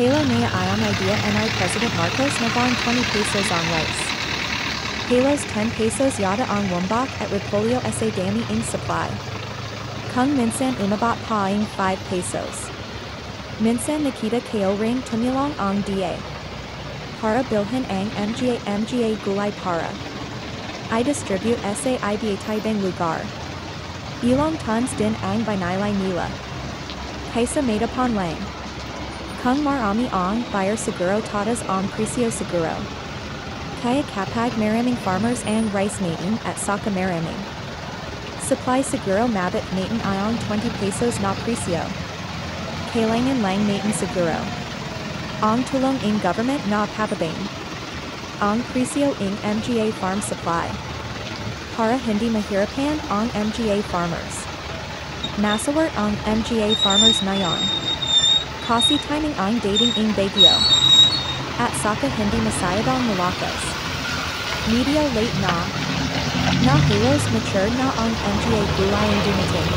Halo Nea Ion Idea NI President Marcos Navarre 20 pesos on rice. Halos 10 pesos yada on Wombok at Repolyo SA Dami in supply. Kung Minsan Umabat Paing 5 pesos. Minsan Nikita Ko Ring Tumulong Ong Da. Para Bilhan Ang MGA MGA Gulai Para. I distribute SA IBA Taibang Lugar. Ilong Tons Din Ang by Nilai Nila. Kaisa Madapon Lang. Kung Marami Ong Buyer Seguro Tatas Ong Precio Seguro. Kaya Kapag Maraming Farmers and Rice Matin at Saka Maraming. Supply Seguro Mabit Matin Ion 20 pesos na Precio. Kailangan Lang Matin Seguro. Ong Tulong in Government na Pababang. Ong Precio in MGA Farm Supply. Para Hindi Mahirapan Ong MGA Farmers. Masawart Ong MGA Farmers Nayon. Kasi timing ang dating in Baguio. At Saka Hindi Masayadong malakas. Media late na. Na halos mature na ang MGA gulay dumating.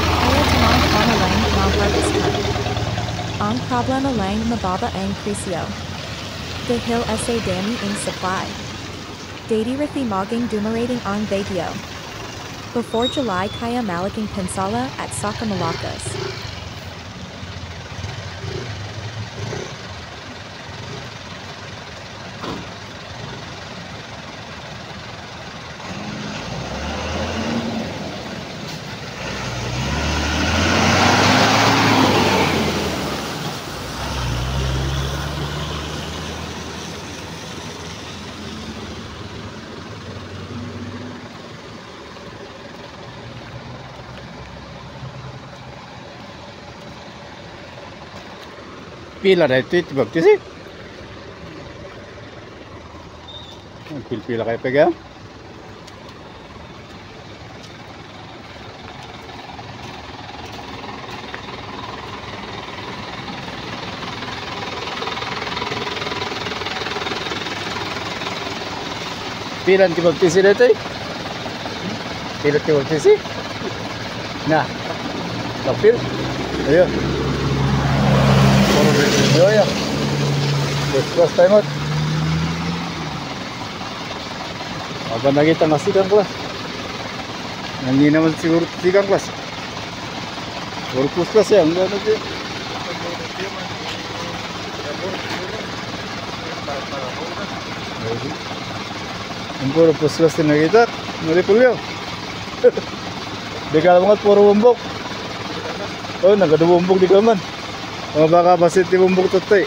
Kaya tamang pana lang na harvest time. Ang problema lang mababa ang presyo. Dahil sa dami in supply. Dati rithi maging dumarating ang Baguio. Before July kaya malaking pinsala at Saka Malacas. Pila na ito, ito bagtis eh. Pil-pila kayo pega. Pilan ti bagtis na ito eh. Pila ti bagtis eh. Na. Kapil. Ayun. Yo ya. Después tengok. Apa lagi kita masih kan kelas? Nanti nama si guru tiga kelas. Guru kelas ya enggak nanti. Impor puslas kita muli kulyo. dekat banget puro bumbok. Oh, nagkadubumbok di kaman. O baka basit di bumbok tutay.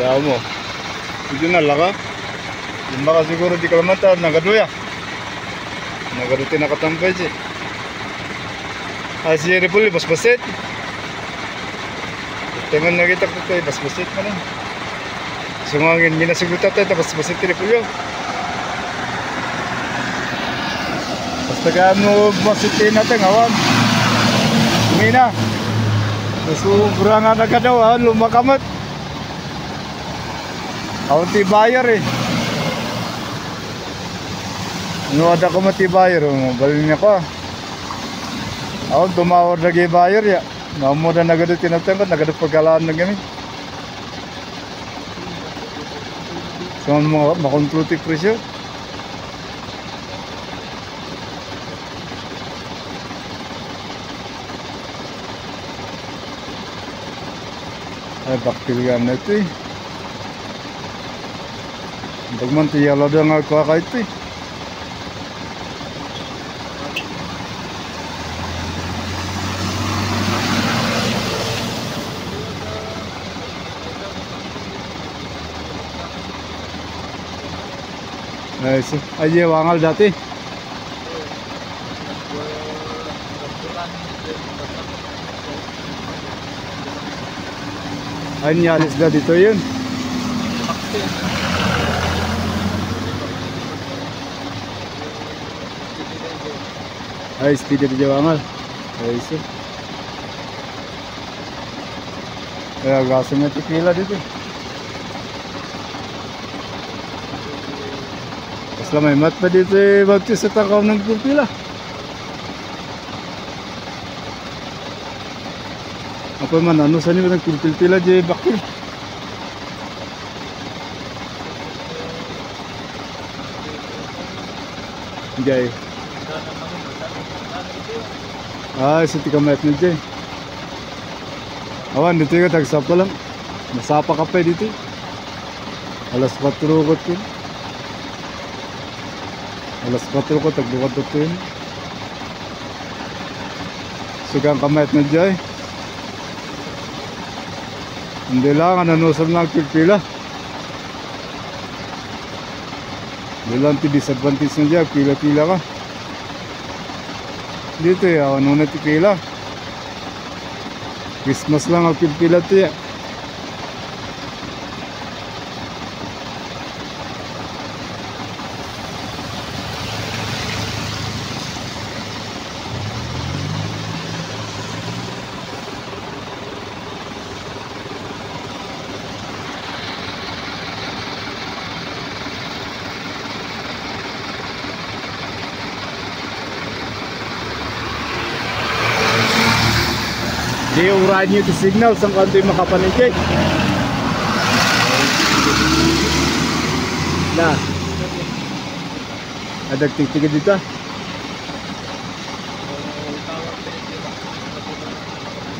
Yaw mo. Hindi na laka. Yung baka siguro di kalamata, nagaduya. Nagaduti nakatampay siya. Ay siya ripuli, basbasit. Teman na kita ko tayo, basbasit pa lang. Sumangin, minasigutat tayo, basbasit ripuli. Basta Tagaan mo masitin natin awan. Mina. Nasuburangan na ka ha, ah, lumakamat. Kaunti bayar eh. Nuwad ako matibayar, oh, balin niya ko. Ako, tumawar lagi bayar ya. Namuda na gano'n tinatangkat, nagadot pagkalaan na gano'n. So, makontrol ti presyo. bakteriana ito eh. Bagman tiyala daw nga kuha ka ito eh. so Aja wangal dati. Anyalis na dito yun. Ay, speed di jawangal. Ay, iso. Kaya gaso nga tikila dito. Tapos may mat pa dito eh, bagtis sa takaw ng pupila. Apa man, ano sa nyo nagpilpil-pila di bakil? Jay. Ah, sa tikamayat na Jay. Awan, dito yung tagsapa lang. Masapa ka pa dito. Alas 4 ko ko. Alas 4 ko, tagbukat ko yun. Sigang kamayat na Jay. Hindi lang, nanusap lang pila. Hindi lang disadvantage na dyan, pila-pila ka. Dito eh, ano na ti pila. Christmas lang ang pila ti eh. Di urahan nyo ti signal sa kanto yung makapanikay. Na. Adag tigtiga dito.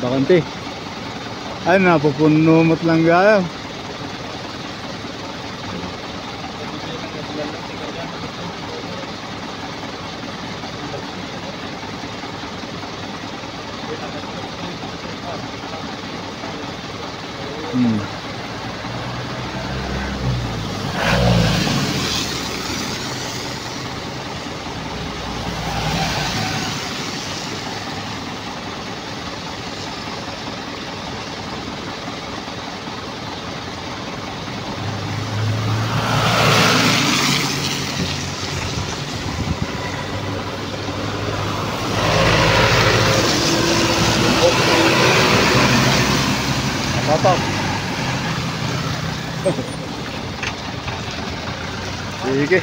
Bakante. Ay, napupuno mo't lang gaya. Mm. 이게